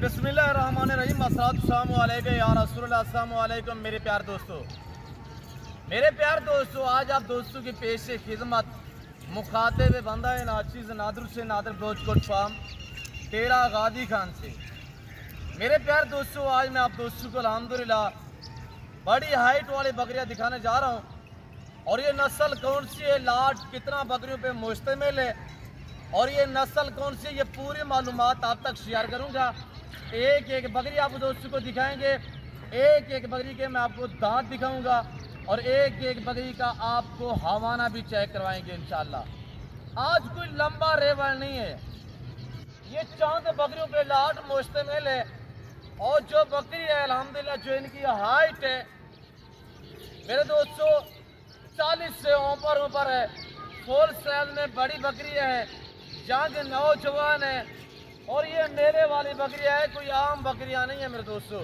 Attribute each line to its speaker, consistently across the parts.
Speaker 1: अस्सलाम वालेकुम मेरे प्यार दोस्तों। मेरे प्यार दोस्तों, आज आप दोस्तों की पेश खिदमत, मुखातिब बंदा नाचीज, नादर से नादर बोचकोट फार्म, तेरा गादी खान से। मेरे प्यार दोस्तों, आज मैं आप दोस्तों को अलहमदिल्ला बड़ी हाइट वाली बकरियाँ दिखाने जा रहा हूँ। और ये नस्ल कौन सी है? लाट कितना बकरियों पे मुश्तमिल है? और ये नस्ल कौन सी है? ये पूरी मालूम आप तक शेयर करूँगा। एक एक बकरी आप दोस्तों को दिखाएँगे। एक एक बकरी के मैं आपको दांत दिखाऊँगा और एक एक बकरी का आपको हवाना भी चेक करवाएँगे इंशाल्लाह। आज कोई लंबा रेवल नहीं है। ये चाँद बकरियों पे लाट मुश्तमिल है और जो बकरी है, अल्हम्दुलिल्लाह, जो इनकी हाइट है, मेरे दोस्तों, चालीस से ऊपर ऊपर है। फोर सेल में बड़ी बकरी है जंग नौजवान है। और ये मेरे वाली बकरियाँ है, कोई आम बकरियाँ नहीं है मेरे दोस्तों।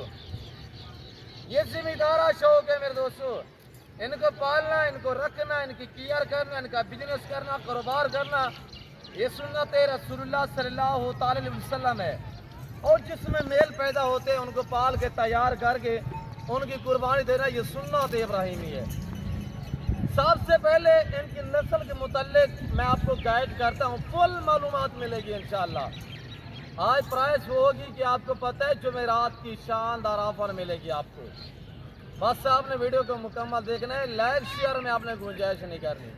Speaker 1: ये जिम्मेदारा शौक है मेरे दोस्तों। इनको पालना, इनको रखना, इनकी केयर करना, इनका बिज़नेस करना, कारोबार करना, ये सुन्नत रसूलुल्लाह सल्लल्लाहु अलैहि वसल्लम है। और जिसमें मेल पैदा होते हैं, उनको पाल के तैयार करके उनकी कुर्बानी देना, ये सुन्नत इब्राहिमी है। सबसे पहले इनकी नस्ल के मुतलक मैं आपको गाइड करता हूँ, फुल मालूम मिलेगी, इंशाल्लाह। आज प्राइस वो होगी कि आपको पता है जुमेरात की शानदार ऑफ़र मिलेगी आपको। बस आपने वीडियो को मुकम्मल देखना है, लाइक, शेयर में आपने गुंजाइश नहीं करनी।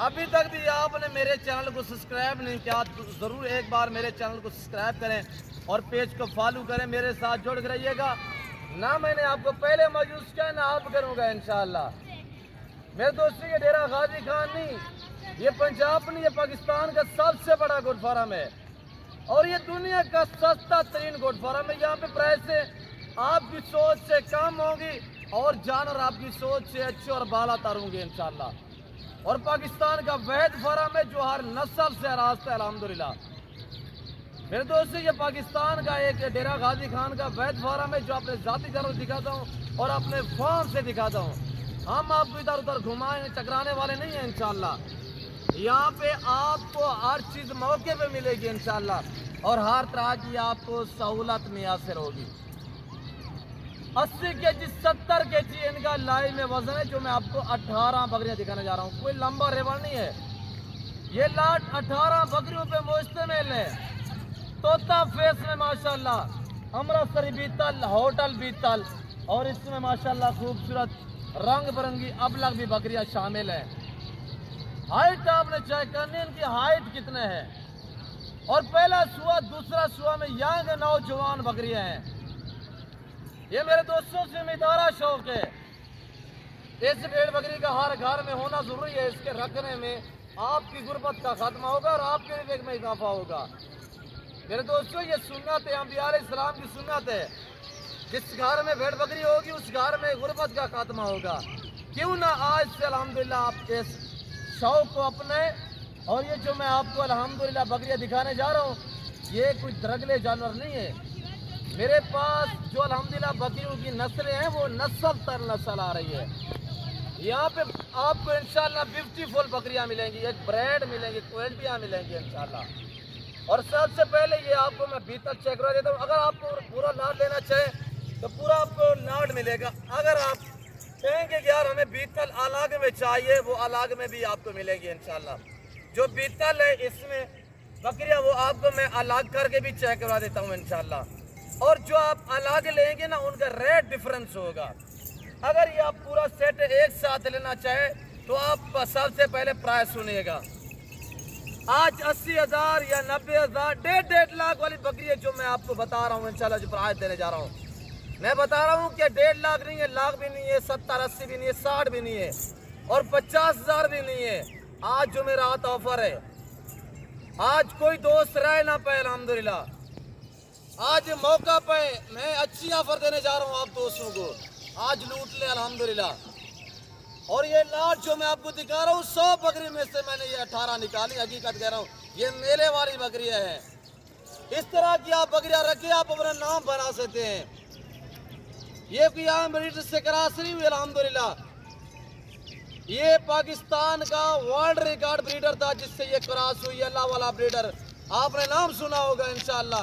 Speaker 1: अभी तक भी आपने मेरे चैनल को सब्सक्राइब नहीं किया तो ज़रूर एक बार मेरे चैनल को सब्सक्राइब करें और पेज को फॉलो करें, मेरे साथ जुड़ कर रहिएगा। ना मैंने आपको पहले मौजूद किया, ना आप करूँगा इन मेरे दोस्ती, ये डेरा गाजी खान नहीं, ये पंजाब नहीं, ये पाकिस्तान का सबसे बड़ा गुड फार्म है। और ये दुनिया का सस्ता तरीन फार्म है यहाँ पे प्राइस आपकी सोच से कम होगी और जानवर आपकी सोच से अच्छे और बाला तर होंगे इनशाला और पाकिस्तान का वैद फार्म है जो हर नस्ल से रास्ता है अलहमदिल्ला मेरे दोस्तों, ये पाकिस्तान का एक डेरा गाजी खान का वैद फार्म है जो अपने जाति जानवर दिखाता हूँ और अपने फॉर्म से दिखाता हूँ। हम आपको इधर उधर घुमाए, टकराने वाले नहीं हैं इनशाला यहाँ पे आपको हर चीज़ मौके पे मिलेगी इनशाला और हर तरह की आपको सहूलत मैसर होगी। अस्सी के जी सत्तर के जी इनका लाइव में वज़न है, जो मैं आपको अठारह बकरियाँ दिखाने जा रहा हूँ। कोई लंबा रेवल नहीं है। ये लाट अठारह बकरियों पे मुश्तमिल है। तोता फेस में, माशाल्लाह। अमृतसरी बीतल, होटल बीतल। और इसमें, माशाल्लाह, खूबसूरत रंग बिरंगी अबलग भी बकरियाँ शामिल है। हाइट आपने चेक करनी इनकी हाइट कितने है? और पहला सुआ, दूसरा सुआ में यंग नौजवान बकरियाँ हैं। ये मेरे दोस्तों, जिम्मेदारा शौक है। इस भेड़ बकरी का हर घर में होना ज़रूरी है, इसके रखने में आपकी गुर्बत का खात्मा होगा और आपके विवेक में इजाफा होगा। मेरे दोस्तों, ये सुन्नत है अम्बिया इस्लाम की सुन्नत है। जिस घर में भेड़ बकरी होगी, उस घर में गुर्बत का खात्मा होगा। क्यों ना आज से अलहमदिल्ला आप इस शौक को अपने और ये जो मैं आपको अलहमदिल्ला बकरियाँ दिखाने जा रहा हूँ, ये कोई दरगले जानवर नहीं है। मेरे पास जो अलहमदिल्ला बकरियों की नस्लें हैं, वो नस्ल तर नस्ल आ रही है। यहाँ पे आपको इंशाल्लाह ब्यूटीफुल बकरियाँ मिलेंगी, एक ब्रेड मिलेंगी क्वालिटियाँ मिलेंगी इंशाल्लाह। और सबसे पहले ये आपको मैं भीतर चेक करवा देता हूँ। अगर आपको पूरा लाड लेना चाहे तो पूरा आपको लाड मिलेगा। अगर आप कहेंगे यार हमें बीतल अलग में चाहिए, वो अलग में भी आपको मिलेगी इनशाला जो बीतल है, इसमें बकरियाँ, वो आपको मैं अलग करके भी चेक करवा देता हूँ इनशाला और जो आप अलग लेंगे ना, उनका रेट डिफरेंस होगा। अगर ये आप पूरा सेट एक साथ लेना चाहे तो आप सबसे पहले प्राइस सुनिएगा। आज अस्सी हज़ार या नब्बे हज़ार, डेढ़ डेढ़ लाख वाली बकरी है जो मैं आपको बता रहा हूँ, इंशाल्लाह जो प्राइस देने जा रहा हूँ। मैं बता रहा हूँ क्या डेढ़ लाख नहीं है, लाख भी नहीं है, सत्तर, अस्सी भी नहीं है, साठ भी नहीं है और पचास हज़ार भी नहीं है। आज जो मेरा हाथ ऑफ़र है, आज कोई दोस्त रह ना पाए अलहमदुल्ला आज मौका पे मैं अच्छी ऑफ़र देने जा रहा हूँ आप दोस्तों को। आज लूट ले, अल्हम्दुलिल्लाह। और ये लाट जो मैं आपको दिखा रहा हूँ, सौ बकरी में से मैंने ये अठारह निकाली, हकीकत कह रहा हूँ, ये मेले वाली बकरियाँ हैं। इस तरह की आप बकरियाँ रखिए आप अपना नाम बना सकते हैं। ये आम से नहीं हुई अलहमदुल्ला ये पाकिस्तान का वर्ल्ड रिकॉर्ड ब्रीडर था, जिससे ये क्रॉस हुई, अल्लाह वाला ब्रीडर आपने नाम सुना होगा इनशाला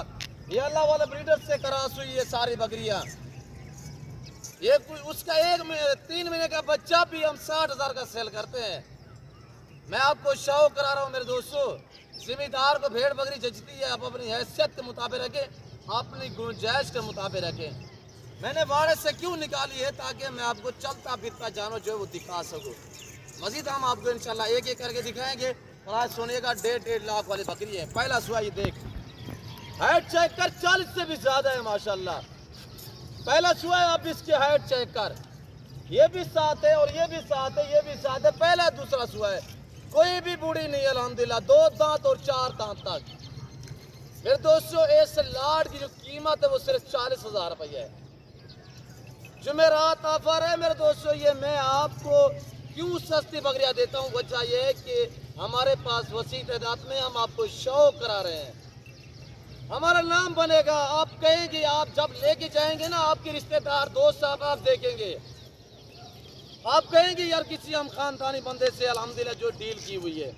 Speaker 1: ये अल्लाह वाले ब्रीडर से करास हुई, ये सारी बकरियाँ। ये उसका एक तीन महीने का बच्चा भी हम साठ हज़ार का सेल करते हैं। मैं आपको शौक करा रहा हूँ, मेरे दोस्तों। जिम्मेदार को भेड़ बकरी जचती है, आप अपनी हैसियत के मुताबिक रखें, अपनी गुंजाइश के मुताबिक रखें। मैंने वाड़े से क्यों निकाली है ताकि मैं आपको चलता फिरता जानवर जो है वो दिखा सकूँ। मजीद हम आपको इंशाल्लाह एक एक करके दिखाएँगे। और आज सोने का डेढ़ डेढ़ लाख वाली बकरी है। पहला सुहा ये देख। हाइट चेक कर, चालीस से भी ज़्यादा है, माशाल्लाह। पहला सुहा है, आप इसकी हाइट चेक कर। ये भी साथ है और ये भी साथ है, ये भी साथ है। पहला, दूसरा सुहा है। कोई भी बूढ़ी नहीं अलहमदिल्ला दो दांत और चार दांत तक। मेरे दोस्तों, इस लाड की जो कीमत है, वो सिर्फ़ चालीस हज़ार रुपये है। जुमेरात ऑफ़र है मेरे दोस्तों, ये मैं आपको क्यों सस्ती बकरियाँ देता हूँ? वजह यह है कि हमारे पास वसी तादाद में हम आपको शौक करा रहे हैं। हमारा नाम बनेगा, आप कहेंगे, आप जब लेके जाएँगे ना, आपके रिश्तेदार, दोस्त साहब, आप देखेंगे। आप कहेंगे, यार, किसी हम खानदानी बंदे से अलहमदिल्ला जो डील की हुई है।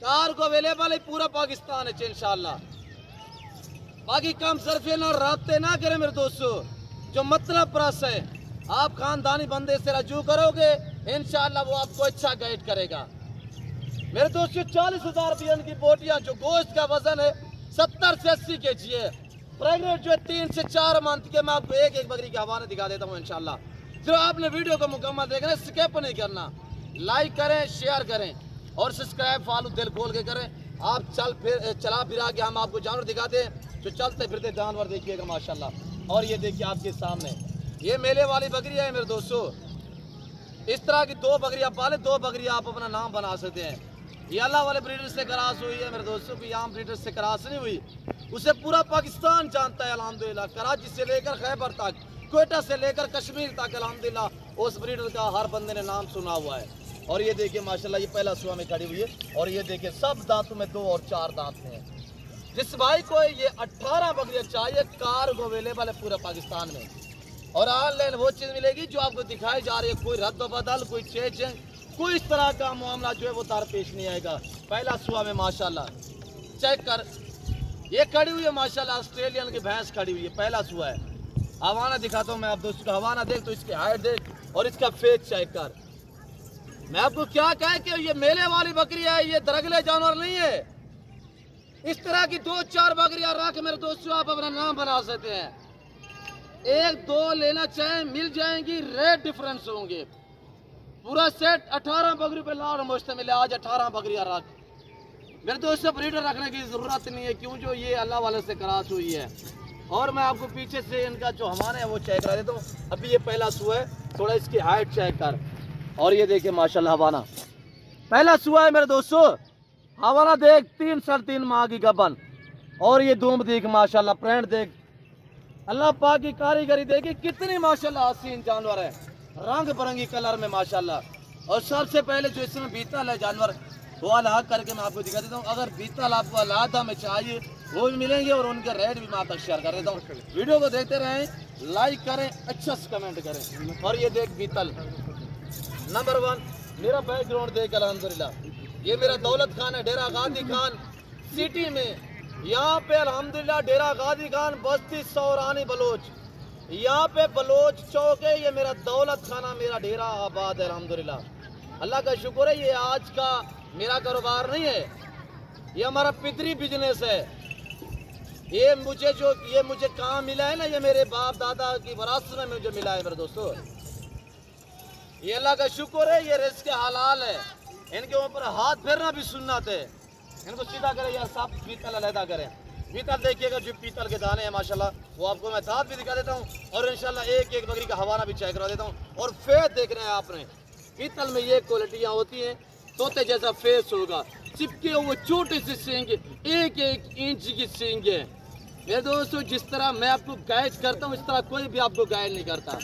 Speaker 1: कार को अवेलेबल है, पूरा पाकिस्तान है, इंशाल्लाह। बाकी कम सरफे ना रबते ना करें मेरे दोस्तों, जो मतलब प्रस है। आप खानदानी बंदे से रजू करोगे इनशाला वो आपको अच्छा गाइड करेगा। मेरे दोस्तों, चालीस हज़ार रुपये की बोटियाँ, जो गोश्त का वज़न है, सत्तर से अस्सी के जी है। प्रेगनेंट जो है, तीन से चार मंथ के, मैं आपको एक एक बकरी के हवाले दिखा देता हूँ इनशाला जो आपने वीडियो को मुकम्मल देखना है स्केप नहीं करना। लाइक करें शेयर करें और सब्सक्राइब फॉलो दिल खोल के करें। आप चल फिर चला फिरा के हम आपको जानवर दिखाते हैं, जो चलते फिरते जानवर देखिएगा, माशाल्लाह। और ये देखिए आपके सामने। ये मेले वाली बकरी है मेरे दोस्तों। इस तरह की दो बकरियाँ पाले, दो बकरियाँ आप अपना नाम बना सकते हैं। ये अल्लाह वाले ब्रीडर से क्रॉस हुई है मेरे दोस्तों की आम ब्रीडर से क्रॉस नहीं हुई। उसे पूरा पाकिस्तान जानता है अलहमदिल्ला कराची से लेकर खैबर तक, कोयटा से लेकर कश्मीर तक अलहमदिल्ला उस ब्रीडर का हर बंदे ने नाम सुना हुआ है। और ये देखिए, माशाल्लाह, ये पहला सुबह में खड़ी हुई है। और ये देखिए, सब दांतों में दो और चार दांत हैं। जिस भाई को ये 18 बकरियाँ चाहिए, कार को अवेलेबल है पूरे पाकिस्तान में। और ऑनलाइन वो चीज़ मिलेगी जो आपको दिखाई जा रही है। कोई रद्द बदल, कोई चेंज कोई इस तरह का मामला जो है वो तार पेश नहीं आएगा। पहला सुबह में माशाल्लाह चेक कर। ये खड़ी हुई है, माशाल्लाह, ऑस्ट्रेलियन की भैंस खड़ी हुई है। पहला सुबह है। हवाना दिखाता हूँ मैं आप दोस्तों का। हवाना देख तो इसकी हाइट देख और इसका फेस चेक कर। मैं आपको क्या कह कि ये मेले वाली बकरी है, ये दरगले जानवर नहीं है। इस तरह की दो चार बकरियाँ रख मेरे दोस्तों, आप अपना नाम बना सकते हैं। एक दो लेना चाहें, मिल जाएँगी रेट डिफरेंस होंगे। पूरा सेट अठारह बकरी पे लाल मुश्तमिल है आज अठारह बकरियाँ रख मेरे दोस्त से ब्रीडर रखने की ज़रूरत नहीं है, क्यों जो ये अल्लाह वाले से क्रास हुई है? और मैं आपको पीछे से इनका जो हमारे है, वो चेक करा देता हूँ। अभी ये पहला सुआ है, थोड़ा इसकी हाइट चेक कर। और ये देखिए, माशाल्लाह, हवाना। पहला सुआ है मेरे दोस्तों, हवाना देख, तीन साढ़े तीन माह की गबन और ये धूम देख, माशाल्लाह प्रेंट देख। अल्लाह पाक की कारीगरी देखी, कितनी माशाल्लाह हसीन जानवर है। रंग बिरंगी कलर में माशाल्लाह। और सबसे पहले जो इसमें बीतल है जानवर, वो अलाग करके मैं आपको दिखा देता हूँ। अगर बीतल आपको अलादा में चाहिए, वो भी मिलेंगे और उनके रेट भी मैं आप तक शेयर कर देता हूँ। वीडियो को देखते रहें लाइक करें अच्छा से कमेंट करें। और ये देख बीतल नंबर वन मेरा बैकग्राउंड देख अलहमदिल्ला ये मेरा दौलत खान है, डेरा गांधी खान। सिटी में यहाँ पे अलहमदिल्ला डेरा गांधी खान, बस्ती सौरानी बलोच। यहाँ पे बलोच चौक है, ये मेरा दौलत खाना, मेरा डेरा आबाद है अलहमदिल्ला अल्लाह का शुक्र है, ये आज का मेरा कारोबार नहीं है, ये हमारा पितरी बिज़नेस है। ये मुझे जो, ये मुझे काम मिला है ना, ये मेरे बाप दादा की वरासत में मुझे मिला है, मेरे दोस्तों। ये अल्लाह का शुक्र है, ये रिस्क हलाल है। इनके ऊपर हाथ फेरना भी सुनना थे इनको सीधा करें, यार साफ़ पीतल अलहदा करें। पीतल देखिएगा, जो पीतल के दाने हैं, माशाल्लाह, वो आपको मैं दांत भी दिखा देता हूँ और इंशाल्लाह एक एक बकरी का हवाना भी चेक करा देता हूँ। और फेस देख रहे हैं आपने, पीतल में ये क्वालिटियाँ होती हैं, तोते जैसा फेस होगा, चिपके हुए छोटे से सींग एक एक इंच की सींग। मेरे दोस्तों, जिस तरह मैं आपको गाइड करता हूँ, इस तरह कोई भी आपको गाइड नहीं करता।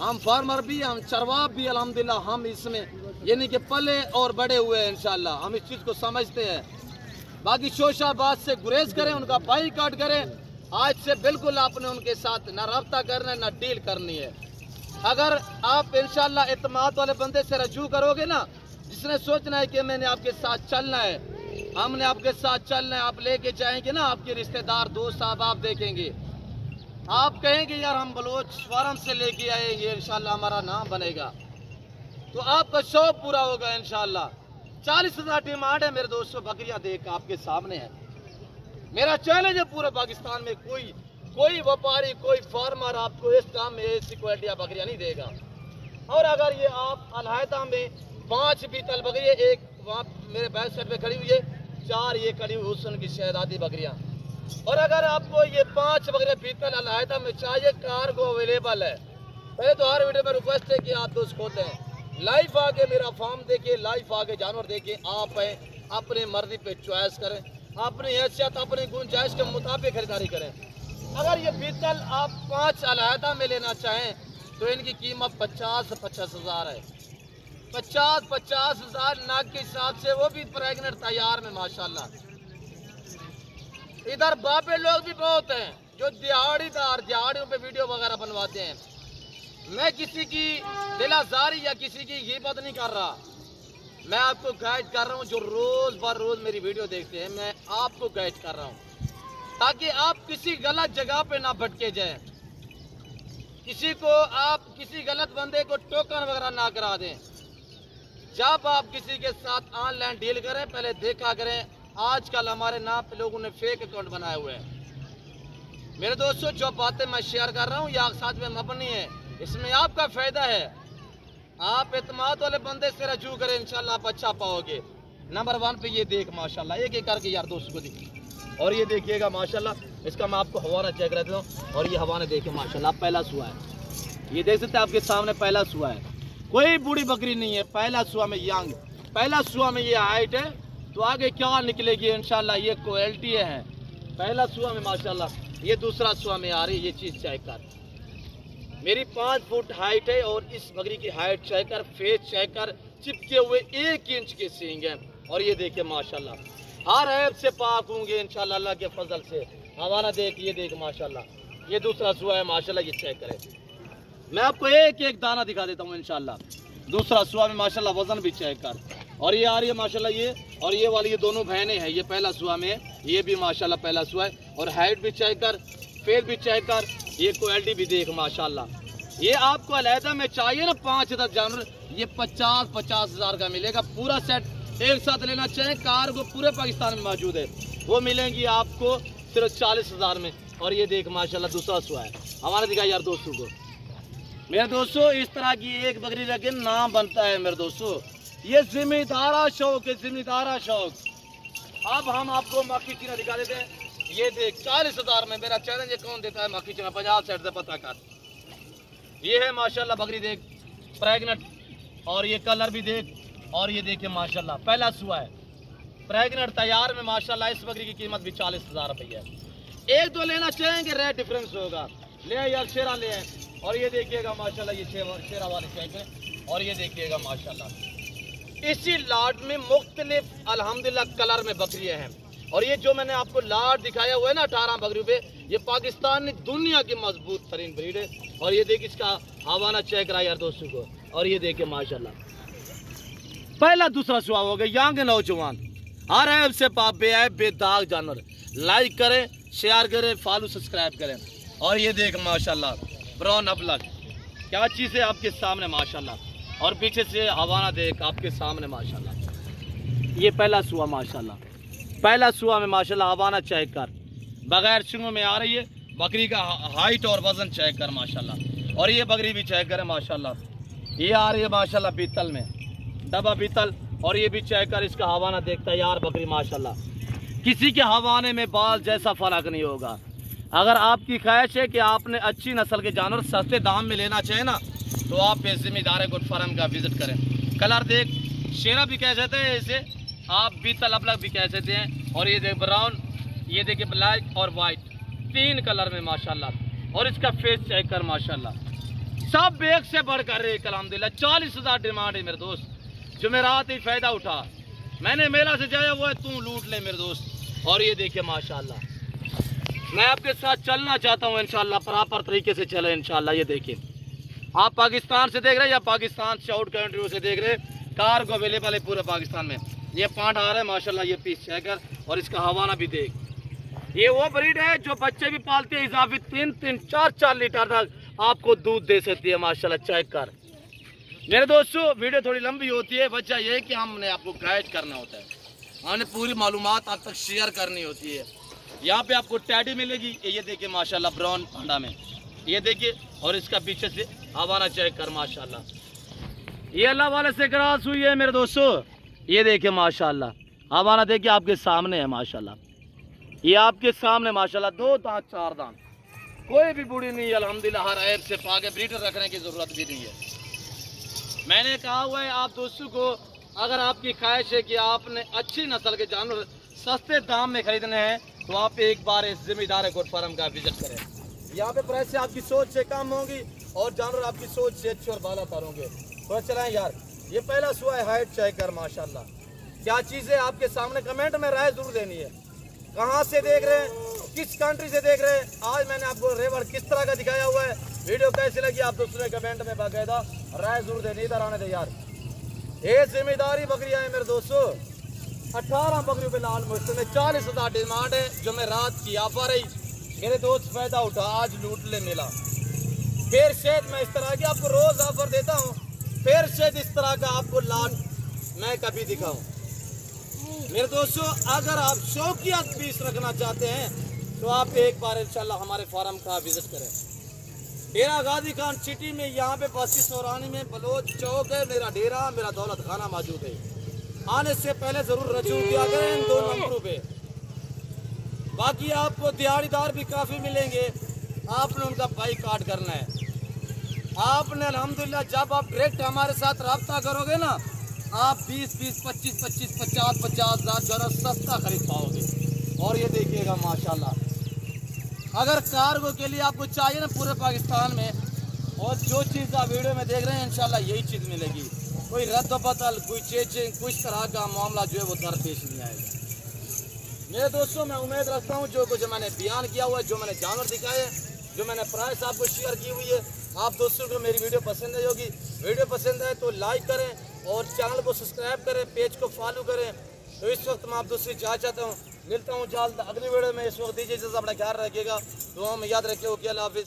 Speaker 1: हम फार्मर भी हम चरवाब भी अलहमदिल्ला हम इसमें, यानी कि पले और बड़े हुए हैं इनशाला हम इस चीज़ को समझते हैं। बाकी शोशाबाद से गुरेज करें, उनका बाई काट करें। आज से बिल्कुल आपने उनके साथ ना रबता करना है न डील करनी है। अगर आप इनशाला एतमाद वाले बंदे से रजू करोगे ना, जिसने सोचना है कि मैंने आपके साथ चलना है, हमने आपके साथ चलना है, आप लेके जाएँगे ना, आपके रिश्तेदार, दोस्त साहब, आप देखेंगे। आप कहेंगे, यार, हम बलोच फार्म से लेके आए, ये इंशाल्लाह हमारा नाम बनेगा। तो आपका शौक पूरा होगा, इंशाल्लाह। चालीस हज़ार डिमांड है मेरे दोस्तों, बकरियाँ देख आपके सामने है। मेरा चैलेंज है पूरे पाकिस्तान में, कोई कोई व्यापारी, कोई फार्मर आपको इस दाम में ऐसी क्वालिटी बकरियाँ नहीं देगा। और अगर ये आप अलहदा में पाँच बीतल बकरियाँ, एक वहाँ मेरे बैक साइड पे खड़ी हुई है, चार ये खड़ी हुई हुसन की शहजादी बकरियाँ। और अगर आपको ये पाँच बकरियाँ बीतल अलहदा में चाहिए कार को अवेलेबल है। पहले तो हर वीडियो में रिक्वेस्ट है कि आप दोस्त खोते हैं। लाइव आगे, मेरा फार्म देखिए लाइफ आगे, जानवर देखिए, आप हैं, अपने मर्ज़ी पे चॉइस करें, अपनी हैसियत, अपनी गुंजाइश के मुताबिक खरीदारी करें। अगर ये बीतल आप पाँच अलहदा में लेना चाहें तो इनकी कीमत पचास पचास हज़ार है। पचास पचास हज़ार नाक के हिसाब से वो भी प्रेगनेंट तैयार में, माशाल्लाह। इधर बापे लोग भी बहुत हैं, जो दिहाड़ीदार, दिहाड़ियों पे वीडियो वगैरह बनवाते हैं। मैं किसी की दिलाजारी या किसी की ये बात नहीं कर रहा। मैं आपको गाइड कर रहा हूँ जो रोज बर रोज मेरी वीडियो देखते हैं। मैं आपको गाइड कर रहा हूँ। ताकि आप किसी गलत जगह पे ना भटके जाएँ। किसी को आप किसी गलत बंदे को टोकन वगैरह ना करा दें। जब आप किसी के साथ ऑनलाइन डील करें, पहले देखा करें, आजकल हमारे नाम पे लोगों ने फेक अकाउंट बनाए हुए हैं। मेरे दोस्तों, जो बातें मैं शेयर कर रहा हूँ, या साथ में मबनी है। इसमें आपका फ़ायदा है। आप एतमाद वाले बंदे से रजू करें, इंशाल्लाह आप अच्छा पाओगे। नंबर वन पे ये देख, माशाल्लाह, एक एक करके यार दोस्त को देख। और ये देखिएगा, माशाल्लाह, इसका मैं आपको हवाना चेक कर देता हूँ, और ये हवाना देखिए माशाल्लाह, पहला सुहा है। ये देख सकते हैं आपके सामने पहला सुहा है। कोई बूढ़ी बकरी नहीं है, पहला सुहा में यंग। पहला सुहा में ये हाइट है तो आगे क्या निकलेगी, इंशाल्लाह, ये क्वालिटी है। पहला सुहा में माशाला ये दूसरा सुहा में आ रही है, ये चीज़ चेक कर। मेरी पाँच फुट हाइट है और इस बकरी की हाइट चेक कर फेस चेक कर, चिपके हुए एक इंच के सींग हैं। और ये देखिए, माशाल्लाह। हर ऐप से पाक होंगे अल्लाह के फजल से। हमारा देख, ये देख, माशाल्लाह। ये दूसरा सुहा है, माशाल्लाह, ये चेक करें। मैं आपको एक एक दाना दिखा देता हूँ, इंशाल्लाह। दूसरा सुहा में, माशाल्लाह, वज़न भी चेक कर। और ये आ रही है, माशाल्लाह, ये। और ये वाली, ये दोनों बहनें हैं, ये पहला सुहा में। ये भी, माशाल्लाह, पहला सुहा है। और हाइट भी चेक कर फेस भी चेक कर। ये क्वालिटी भी देख, माशाल्लाह। ये आपको अलहदा में चाहिए ना पाँच दस जानवर, ये पचास पचास हज़ार का मिलेगा। पूरा सेट एक साथ लेना चाहें कार को पूरे पाकिस्तान में मौजूद है। वो मिलेंगी आपको सिर्फ़ चालीस हज़ार में। और ये देख, माशाल्लाह, दूसरा सुहा है। हमारा दिखा यार दोस्तों को। मेरे दोस्तों, इस तरह की एक बकरी रखे नाम बनता है मेरे दोस्तों। ये जिम्मेदारा शौक है जिम्मेदारा शौक। अब हम आपको मक्खी चीना दिखा देते हैं। ये देख, चालीस हज़ार में मेरा चैलेंज कौन देता है? मक्खी चीना पंजाब साइड से पता कर। ये है, माशाल्लाह, बकरी देख प्रेगनेंट और ये कलर भी देख, और ये देखिए माशाल्लाह, पहला सुआ है। प्रेगनेंट तैयार में, माशाल्लाह, इस बकरी की कीमत भी चालीस हज़ार रुपये है। एक दो लेना चाहेंगे रेट डिफरेंस होगा। ले यार, शेरा ले और ये देखिएगा, माशाल्लाह, ये शेरा वाले चेक है और ये देखिएगा, माशाल्लाह। इसी लाट में मुख्तलिफ़ अलहमदिल्ला कलर में बकरियाँ हैं। और ये जो मैंने आपको लाट दिखाया हुआ है ना अठारह बकरी पे, ये पाकिस्तान दुनिया की मज़बूत तरीन ब्रीड है। और ये देख इसका हवाना चेक करा यार दोस्तों को। और ये देखे माशाल्लाह। पहला दूसरा सुहा हो गया यहाँ के नौजवान। हर ऐप से पाप बे ऐप बेदाग जानवर। लाइक करें शेयर करें फॉलो सब्सक्राइब करें। और ये देख माशाल्लाह ब्राउन अपलक क्या चीज़ है आपके सामने माशाल्लाह? और पीछे से हवाना देख आपके सामने माशाल्लाह। ये पहला सुहा माशाल्लाह। पहला सुहा में माशाल्लाह हवाना चेक कर। बगैर सिंगों में आ रही है, बकरी का हाइट और वज़न चेक कर, माशाल्लाह। और ये बकरी भी चेक करे, माशाल्लाह। ये आ रही है, माशाल्लाह, पीतल में। डबा पीतल, और ये भी चेक कर, इसका हवाना देखता है, यार बकरी, माशाल्लाह। किसी के हवाने में बाल जैसा फ़र्क नहीं होगा। अगर आपकी ख्वाहिश है कि आपने अच्छी नस्ल के जानवर सस्ते दाम में लेना चाहे ना तो आप जिम्मेदार गुड फार्म का विज़िट करें। कलर देख, शेरा भी कह सकते हैं इसे। आप बीतल अपलग भी कह सकते हैं। और ये देख ब्राउन ये देखिए ब्लैक और वाइट तीन कलर में माशाल्लाह। और इसका फेस चेक कर माशाल्लाह। सब एक से बढ़कर एक अलहमदिल्ला चालीस हज़ार डिमांड है मेरे दोस्त। जो मेरा ही फ़ायदा उठा। मैंने मेला से जाया वो है, तू लूट ले मेरे दोस्त। और ये देखिए माशाल्लाह। मैं आपके साथ चलना चाहता हूँ इनशाला प्रॉपर तरीके से चले इनशाला ये देखिए। आप पाकिस्तान से देख रहे हैं या पाकिस्तान से आउट कंट्रियों से देख रहे हैं? कार को अवेलेबल है पूरे पाकिस्तान में। ये पाँट आ रहा है, माशाल्लाह, ये पीस चेकर और इसका हवाना भी देख। ये वो ब्रीड है जो बच्चे भी पालते हैं, इजाफी तीन तीन, चार चार लीटर तक आपको दूध दे सकती है, माशाल्लाह चेक कर। मेरे दोस्तों, वीडियो थोड़ी लंबी होती है, वजह ये कि हमने आपको गाइड करना होता है। हमने पूरी मालूम आप तक शेयर करनी होती है। यहाँ पे आपको टैडी मिलेगी, ये देखिए, माशाल्लाह ब्राउन पांडा में। ये देखिए, और इसका पीछे से हवाना चेक कर, माशाल्लाह। ये अल्लाह वाले से क्रॉस हुई है, मेरे दोस्तों। ये देखिए, माशाल्लाह। हवाना देखिए, आपके सामने है, माशाल्लाह। ये आपके सामने, माशाल्लाह, दो दांत, चार दांत। कोई भी बूढ़ी नहीं है अल्हम्दुलिल्लाह, हर ऐप से पाके ब्रीडर रखने की ज़रूरत भी नहीं है। मैंने कहा हुआ है, आप दोस्तों को, अगर आपकी ख्वाहिश है कि आपने अच्छी नस्ल के जानवर सस्ते दाम में खरीदने हैं तो आप एक बार इस जिम्मेदार गोट फार्म का विज़िट करें। यहाँ पे प्राइस आपकी सोच से कम होगी, और जानवर आपकी सोच से अच्छे और बाला तर होंगे। थोड़ा चलाएँ यार। ये पहला सुहा है हाइट चेक कर, माशाल्लाह। क्या चीज़ है आपके सामने कमेंट में राय ज़रूर देनी है। कहाँ से देख रहे हैं? किस कंट्री से देख रहे हैं? आज मैंने आपको रेवर किस तरह का दिखाया हुआ है? वीडियो कैसी लगी? आप दोस्तों ने कमेंट में बाकायदा राय ज़रूर देनी इधर आने दे यार। ये ज़िम्मेदारी बकरियाँ है मेरे दोस्तों। अठारह बकरियों पे लाल मुश्त में चालीस हज़ार डिमांड है, जो मैं रात की ऑफ़र रही। मेरे दोस्त फ़ायदा उठा, आज लूट ले मिला। फिर शायद मैं इस तरह की आपको रोज ऑफ़र देता हूँ। फिर शायद इस तरह का आपको लाल मैं कभी दिखाऊँ। मेरे दोस्तों, अगर आप शौकिया पीस रखना चाहते हैं तो आप एक बार इंशाल्लाह हमारे फार्म का विज़िट करें। डेरा गाजी खान सिटी में, यहाँ पे बसी सौरानी में, बलोच चौक है, मेरा डेरा, मेरा दौलत खाना मौजूद है। आने से पहले ज़रूर रजू किया करें, इन दो नंबरों पे। बाकी आपको दिहाड़ीदार भी काफ़ी मिलेंगे। आपने उनका बाई काट करना है। आपने अलहमदिल्ला जब आप डायरेक्ट हमारे साथ रब्ता करोगे ना, आप 20 20 25 25 50 50 हज़ार जो सस्ता खरीद पाओगे। और ये देखिएगा, माशाल्लाह। अगर कार्गो के लिए आपको चाहिए ना पूरे पाकिस्तान में, और जो चीज़ आप वीडियो में देख रहे हैं, इंशाल्लाह यही चीज़ मिलेगी। कोई रद्द बदल, कोई चेचिंग कुछ तरह का मामला जो है वो दर पेश नहीं आएगा। मेरे दोस्तों, मैं उम्मीद रखता हूँ जो कुछ मैंने बयान किया हुआ है, जो मैंने जानवर दिखाए जो मैंने प्राइस आपको शेयर की हुई है आप दोस्तों को मेरी वीडियो पसंद आई होगी। वीडियो पसंद आए तो लाइक करें और चैनल को सब्सक्राइब करें पेज को फॉलो करें। तो इस वक्त मैं आप दोस्तों जा चाहता हूँ। मिलता हूँ जल्द अगली वीडियो में। इस वक्त दीजिए अपना ख्याल रखिएगा। तो हम याद रखिए। ओके, अल्लाह हाफिज़।